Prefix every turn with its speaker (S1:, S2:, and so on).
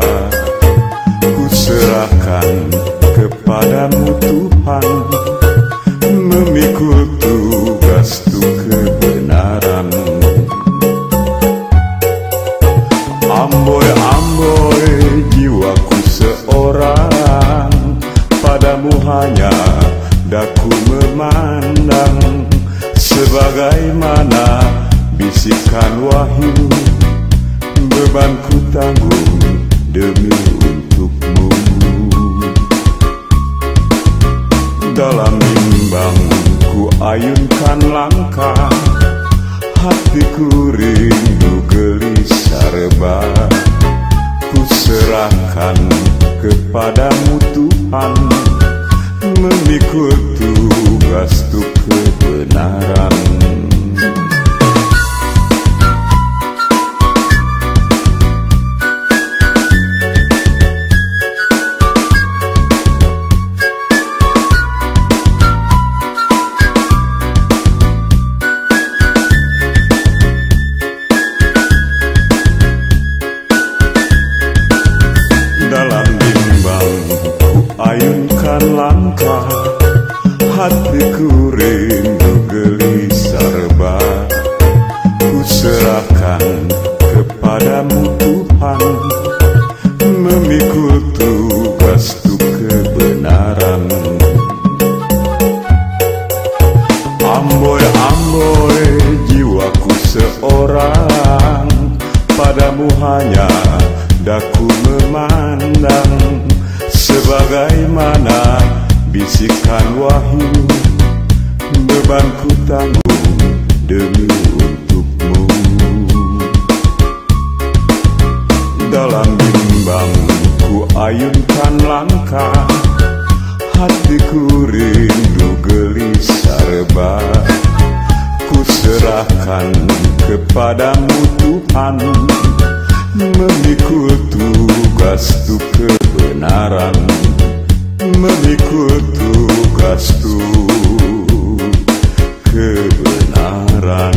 S1: jiwa Ku serahkan kepadamu Tuhan Memikul tugas tu kebenaran. Amboi-amboi jiwaku seorang Padamu hanya daku memandang. Sebagaimana bisikan wahyu bebanku tanggung demi untukmu. Dalam bimbang ku ayunkan langkah Hatiku rindu gelisah rebah Ku serahkan kepadamu Tuhan Memikul tugas tu kebenaran Hatiku rindu gelisah Ku serahkan kepadamu Tuhan Memikul tugas tu kebenaran. Amboi-amboi jiwaku seorang Padamu hanya daku memandang. Sebagaimana bisikan wahyu Bebanku tanggung demi untukmu. Dalam bimbang ku ayunkan langkah Hatiku rindu gelisah rebah Ku serahkan kepadamu Tuhan Memikul tugas tu kebenaran Memikul tugas tu kebenaran